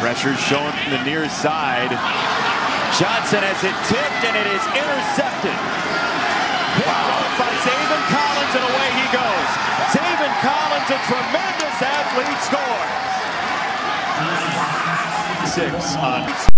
Pressure shown from the near side. Johnson has it tipped and it is intercepted. Wow. by Zaven Collins and away he goes. Zaven Collins, a tremendous athlete, score. Six on